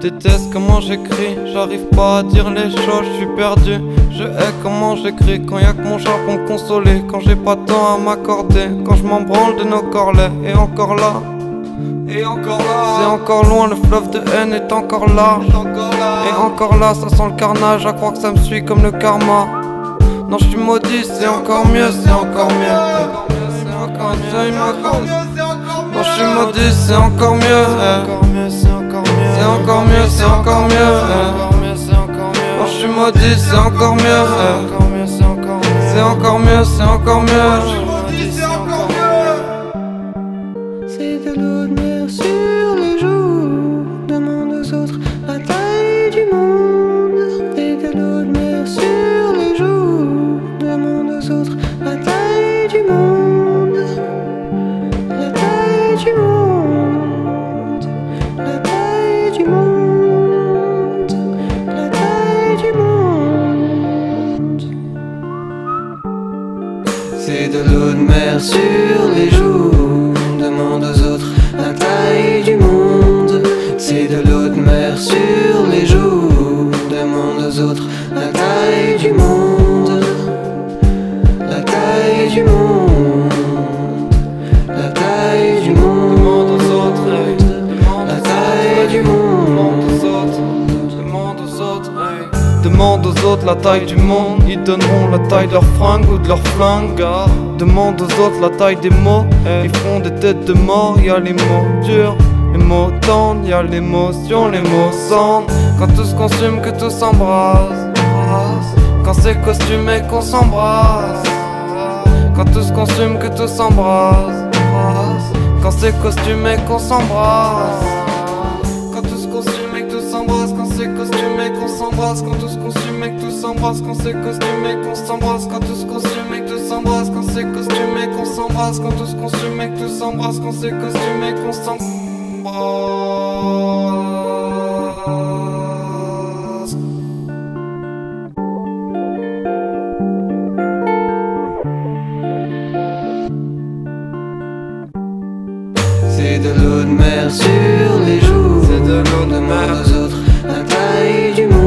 déteste comment j'écris, j'arrive pas à dire les choses, je suis perdu. Je hais comment j'écris quand y a que mon chat pour me consoler, quand j'ai pas de temps à m'accorder, quand je m'en branle de nos corlets, et encore là. Et encore là, c'est encore loin, le fleuve de haine est encore large. Et encore là, ça sent le carnage, à croire que ça me suit comme le karma. Non, je suis maudit, c'est encore mieux, c'est encore mieux. C'est encore mieux, Non, je suis maudit, c'est encore mieux. C'est encore mieux, mieux. Non, je suis maudit, c'est encore mieux. C'est encore mieux, c'est encore mieux. Mer sur les joues. Demande aux autres la taille du monde. Ils donneront la taille de leur fringue ou de leur flingue. Demande aux autres la taille des mots. Ils font des têtes de mort. Y a les mots durs, les mots tendres. Y a l'émotion, les mots cendres. Quand tout se consume, que tout s'embrasse. Quand c'est costumé, qu'on s'embrasse. Quand tout se consume, que tout s'embrasse. Quand c'est costumé, qu'on s'embrasse. Quand tout se consume et que tout s'embrasse, quand c'est costumé, s'embrasse, quand tout se consume, mec, tout s'embrasse, quand c'est costumé, qu'on s'embrasse, quand tout se consume, mec, tout s'embrasse, quand c'est costumé, qu'on s'embrasse, quand tout se consume, mec, tout s'embrasse, quand c'est costumé, qu'on s'embrasse. C'est de l'eau de mer sur les joues. C'est de l'eau de mer aux autres. La taille du monde.